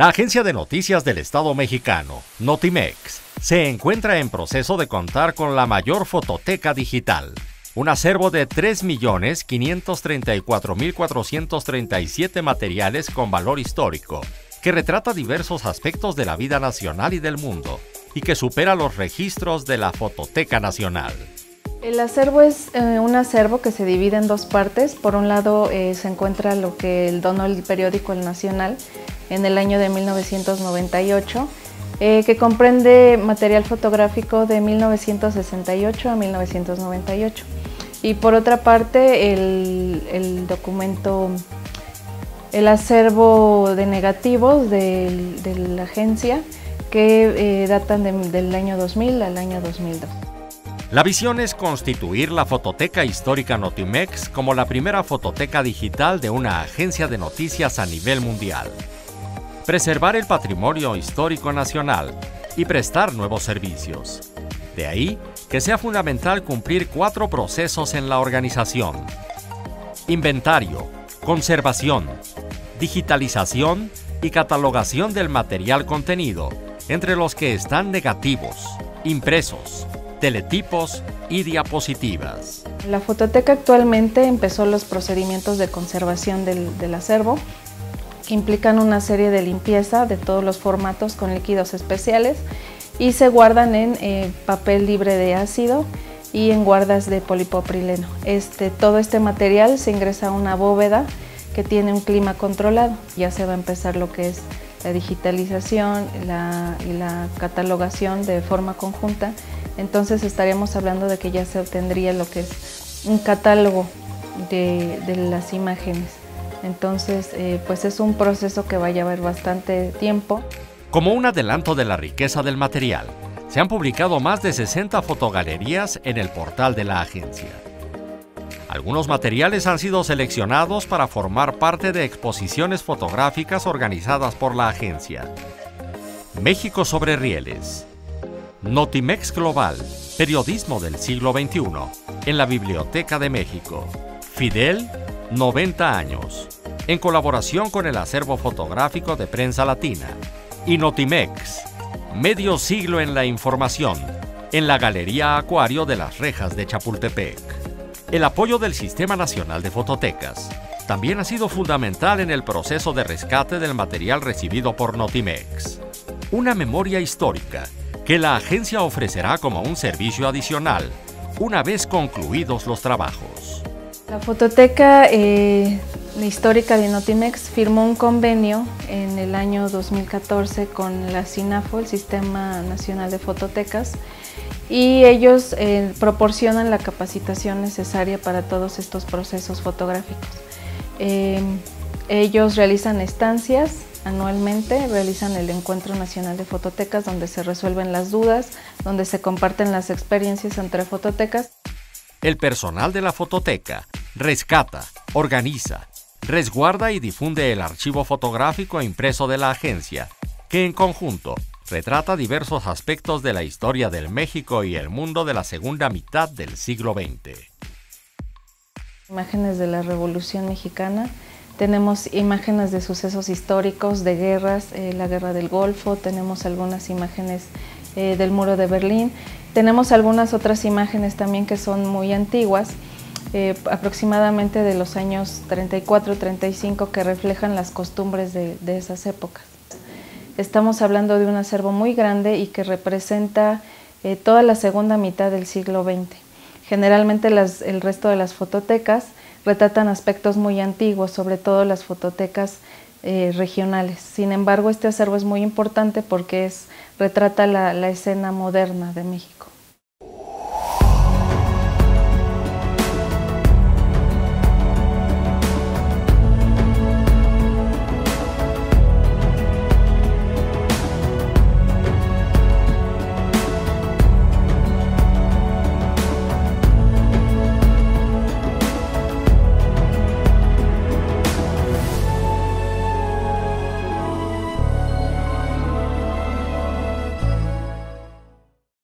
La agencia de noticias del Estado mexicano, Notimex, se encuentra en proceso de contar con la mayor fototeca digital, un acervo de 3.534.437 materiales con valor histórico, que retrata diversos aspectos de la vida nacional y del mundo, y que supera los registros de la Fototeca Nacional. El acervo es eh, un acervo que se divide en dos partes. Por un lado eh, se encuentra lo que el donó el periódico El Nacional en el año de 1998, eh, que comprende material fotográfico de 1968 a 1998. Y por otra parte el, documento, el acervo de negativos de, la agencia que datan del año 2000 al año 2002. La visión es constituir la Fototeca Histórica Notimex como la primera fototeca digital de una agencia de noticias a nivel mundial. Preservar el patrimonio histórico nacional y prestar nuevos servicios. De ahí que sea fundamental cumplir cuatro procesos en la organización. Inventario, conservación, digitalización y catalogación del material contenido, entre los que están negativos, impresos, teletipos y diapositivas. La fototeca actualmente empezó los procedimientos de conservación del, acervo. Implican una serie de limpieza de todos los formatos con líquidos especiales y se guardan en eh, papel libre de ácido y en guardas de polipropileno. Este, todo este material se ingresa a una bóveda que tiene un clima controlado. Ya se va a empezar lo que es la digitalización y la catalogación de forma conjunta entonces estaríamos hablando de que ya se obtendría lo que es un catálogo de, las imágenes. Entonces, eh, pues es un proceso que va a llevar bastante tiempo. Como un adelanto de la riqueza del material, se han publicado más de 60 fotogalerías en el portal de la agencia. Algunos materiales han sido seleccionados para formar parte de exposiciones fotográficas organizadas por la agencia. México sobre rieles, Notimex Global, Periodismo del siglo XXI, en la Biblioteca de México. Fidel, 90 años, en colaboración con el acervo fotográfico de prensa latina. Y Notimex, medio siglo en la información, en la Galería Acuario de las Rejas de Chapultepec. El apoyo del Sistema Nacional de Fototecas también ha sido fundamental en el proceso de rescate del material recibido por Notimex. Una memoria histórica que la agencia ofrecerá como un servicio adicional una vez concluidos los trabajos. La Fototeca eh, Histórica de Notimex firmó un convenio en el año 2014 con la SINAFO, el Sistema Nacional de Fototecas, y ellos eh, proporcionan la capacitación necesaria para todos estos procesos fotográficos. Eh, ellos realizan estancias Anualmente realizan el Encuentro Nacional de Fototecas donde se resuelven las dudas, donde se comparten las experiencias entre fototecas. El personal de la fototeca rescata, organiza, resguarda y difunde el archivo fotográfico impreso de la agencia, que en conjunto retrata diversos aspectos de la historia del México y el mundo de la segunda mitad del siglo XX. Imágenes de la Revolución Mexicana tenemos imágenes de sucesos históricos, de guerras, eh, la guerra del Golfo, tenemos algunas imágenes eh, del muro de Berlín, tenemos algunas otras imágenes también que son muy antiguas, eh, aproximadamente de los años 34-35 que reflejan las costumbres de, esas épocas. Estamos hablando de un acervo muy grande y que representa toda la segunda mitad del siglo XX. Generalmente el resto de las fototecas retratan aspectos muy antiguos, sobre todo las fototecas eh, regionales. Sin embargo, este acervo es muy importante porque retrata la escena moderna de México.